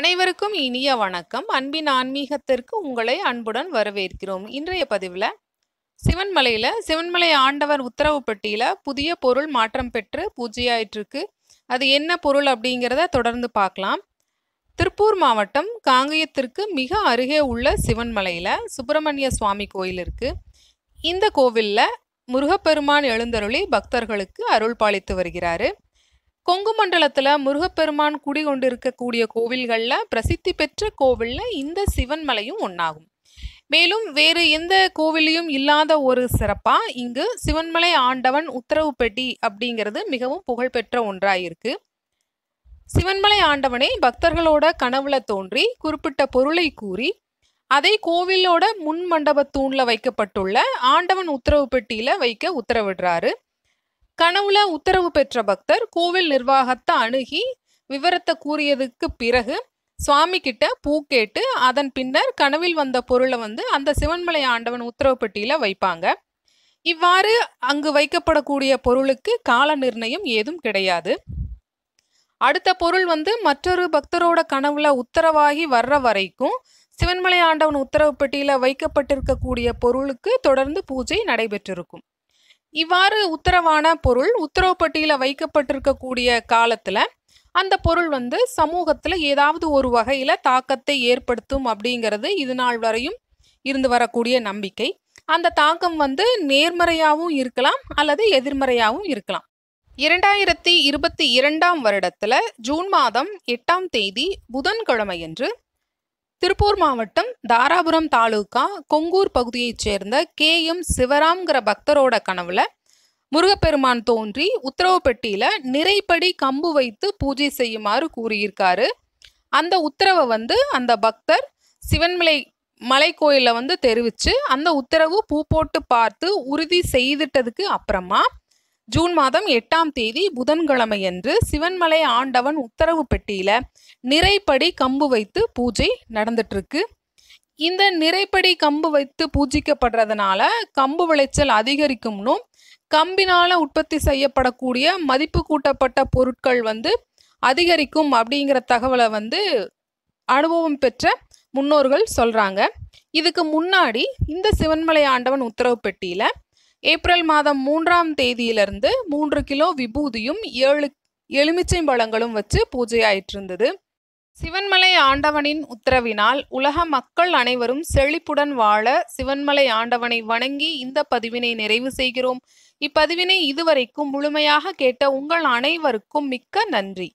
அனைவருக்கும் இனிய வணக்கம். அன்பின் ஆன்மீகத்திற்கு உங்களை அன்புடன் வரவேற்கிறோம். இன்றைய பதிவில் சிவன்மலையில் சிவன்மலை ஆண்டவர் உத்தரவு பெட்டியில் புதிய பொருள் மாற்றம் பெற்று பூஜையாயிட்டிருக்கு. அது என்ன பொருள் அப்படிங்கிறத தொடர்ந்து பார்க்கலாம். திருப்பூர் மாவட்டம் காங்கயத்திற்கு மிக அருகே உள்ள சிவன்மலையில் சுப்பிரமணிய சுவாமி கோயில் இருக்குது இந்த கோவிலில் முருகப்பெருமான் எழுந்தருளி பக்தர்களுக்கு அருள் பாலித்து வருகிறாரு. கொங்கு மண்டலத்தில் முருகப்பெருமான் குடி கொண்டிருக்கக்கூடிய கோவில்களில் பிரசித்தி பெற்ற கோவிலில் இந்த சிவன்மலையும் ஒன்றாகும் மேலும் வேறு எந்த கோவிலையும் இல்லாத ஒரு சிறப்பாக இங்கு சிவன்மலை ஆண்டவன் உத்தரவு பெட்டி அப்படிங்கிறது மிகவும் புகழ்பெற்ற ஒன்றா சிவன்மலை ஆண்டவனே பக்தர்களோட கனவுல தோன்றி குறிப்பிட்ட பொருளை கூறி அதை கோவிலோட முன் மண்டபத் தூணில் வைக்கப்பட்டுள்ள ஆண்டவன் உத்தரவு பெட்டியில வைக்க உத்தரவிடுறாரு. கனவுல உத்தரவு பெற்ற பக்தர் கோவில் நிர்வாகத்தை அணுகி விவரத்தை கூறியதுக்கு பிறகு சுவாமி கிட்ட பூ கேட்டு அதன் பின்னர் கனவில் வந்த பொருளை வந்து அந்த சிவன்மலை ஆண்டவன் உத்தரவு பெட்டியில வைப்பாங்க. இவ்வாறு அங்கு வைக்கப்படக்கூடிய பொருளுக்கு கால நிர்ணயம் ஏதும் கிடையாது. அடுத்த பொருள் வந்து மற்றொரு பக்தரோட கனவுல உத்தரவாகி வர்ற வரைக்கும் சிவன்மலை ஆண்டவன் உத்தரவு பெட்டியில வைக்கப்பட்டிருக்கக்கூடிய பொருளுக்கு தொடர்ந்து பூஜை நடைபெற்றிருக்கும். இவ்வாறு உத்தரவான பொருள் உத்தரவுப்பட்டியில் வைக்கப்பட்டிருக்கக்கூடிய காலத்துல அந்த பொருள் வந்து சமூகத்துல ஏதாவது ஒரு வகையில தாக்கத்தை ஏற்படுத்தும் அப்படிங்கிறது இது நாள் வரையும் இருந்து வரக்கூடிய நம்பிக்கை. அந்த தாக்கம் வந்து நேர்மறையாகவும் இருக்கலாம் அல்லது எதிர்மறையாகவும் இருக்கலாம். 2022ஆம் வருடத்துல ஜூன் மாதம் எட்டாம் தேதி புதன்கிழமையன்று திருப்பூர் மாவட்டம் தாராபுரம் தாலுகா கொங்கூர் பகுதியைச் சேர்ந்த கே எம் சிவராம்ங்கிற பக்தரோட கனவுல முருகப்பெருமான் தோன்றி உத்தரவு பெட்டியில நிறைப்படி கம்பு வைத்து பூஜை செய்யுமாறு கூறியிருக்காரு. அந்த உத்தரவை வந்து அந்த பக்தர் சிவன்மலை மலைக்கோயில்ல வந்து தெரிவித்து அந்த உத்தரவு பூ போட்டு பார்த்து உறுதி செய்துட்டதுக்கு அப்புறமா ஜூன் மாதம் எட்டாம் தேதி புதன்கிழமையன்று சிவன்மலை ஆண்டவன் உத்தரவு பெட்டியில நிறைப்படி கம்பு வைத்து பூஜை நடந்துட்டு இருக்கு. இந்த நிறைப்படி கம்பு வைத்து பூஜிக்கப்படுறதுனால கம்பு விளைச்சல் அதிகரிக்கும்னும் கம்பினால உற்பத்தி செய்யப்படக்கூடிய மதிப்பு கூட்டப்பட்ட பொருட்கள் வந்து அதிகரிக்கும் அப்படிங்கிற தகவலை வந்து அனுபவம் பெற்ற முன்னோர்கள் சொல்றாங்க. இதுக்கு முன்னாடி இந்த சிவன்மலை ஆண்டவன் உத்தரவு பெட்டியில ஏப்ரல் மாதம் மூன்றாம் தேதியிலிருந்து மூன்று கிலோ விபூதியும் ஏழு எலுமிச்சை பழங்களும் வச்சு பூஜையாயிட்டு இருந்தது. சிவன்மலை ஆண்டவனின் உத்தரவினால் உலக மக்கள் அனைவரும் செழிப்புடன் வாழ சிவன்மலை ஆண்டவனை வணங்கி இந்த பதிவினை நிறைவு செய்கிறோம். இப்பதிவினை இதுவரைக்கும் முழுமையாக கேட்ட உங்கள் அனைவருக்கும் மிக்க நன்றி.